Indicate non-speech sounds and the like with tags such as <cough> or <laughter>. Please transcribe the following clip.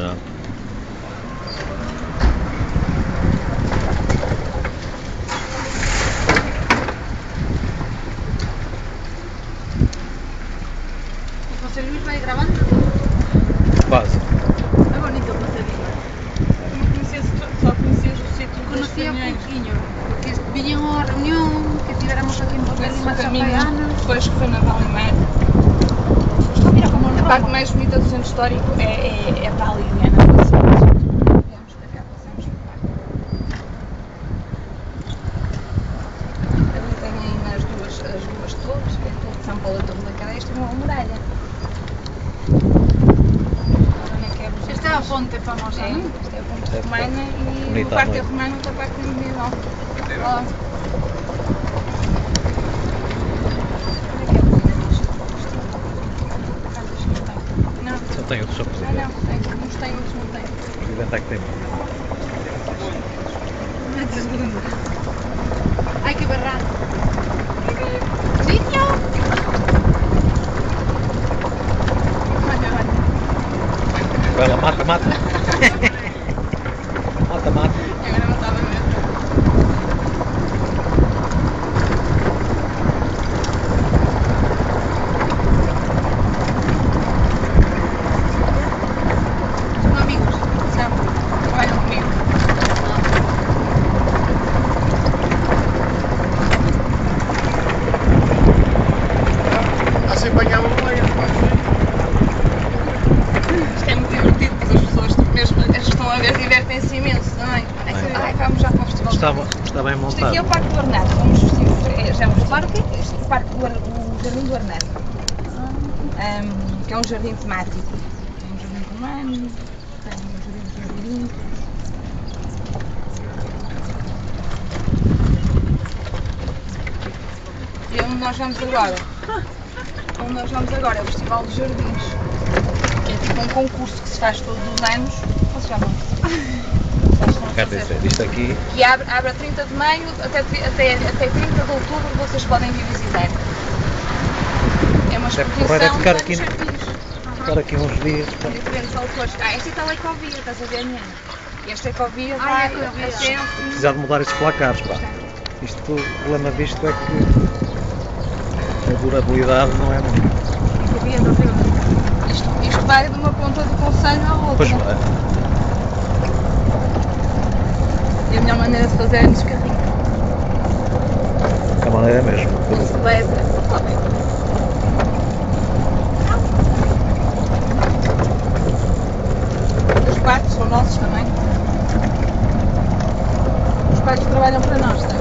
não. O José Luis vai gravando. Quase. É bonito o José Luis. Não conheces, só conhecias o sítio Conocía caminhões. pouquinho, porque viñen a reunión que tivéramos Papel Esse Lima caminho, Chapaiana. depois que foi na Valimar. A parte mais bonita do centro histórico é, é, é para ali, é na Passagem. Viemos para cá, passamos por lá. Ali tem ainda as duas, as duas torres, que é a Torre de São Paulo e a Torre da Cadestra, e uma muralha. Esta é a ponte famosa, É, esta é a ponte romana e Bonita o parque a noite. romano outra parte medieval. Ó. Não, Só tem outro só para ah, não, tem, uns tem, outros não tem. O presidente é que tem. Metes bunda. Ai, que berrado. Niño! Olha, olha. Vai lá, mata. mata, <laughs> mata. Agora não estava a ver. Son amigos. São, trabalham comigo. Assim apanhava uma leia. Isto é muito divertido, porque as pessoas, mesmo as que estão a ver, divertem-se imenso também. Ai, Bem. ai, vamos já o. Estava, está bem Isto montado. aqui é o Parque do Arnado, vamos vestir, é, já vamos parque, este é o Parque do o Jardim do Arnado, Ahm, que é um jardim temático. Tem um jardim romano, tem um jardim dos labirintos. E onde nós vamos agora? Onde nós vamos agora é o Festival dos Jardins, que é tipo um concurso que se faz todos os anos. Vocês vão Dizer, isto aqui que abre, abre a 30 de maio até, até, até 30 de outubro vocês podem vir visitar. É uma exposição a ficar aqui- ficar aqui uns dias. Com diferentes autores. Ah, esta está a ecovia, estás a ver? E esta ecovia Ah, vai é ecovia. até ao fim. Precisar de mudar estes placares, pá. Isto, o problema disto é que a durabilidade não é muito. Isto, isto vai de uma ponta do conselho à outra. Pois vai. E a melhor maneira de fazer é nos carrinhos. A maneira é mesmo. Bicicleta. Os quartos são nossos também. Os quartos trabalham para nós?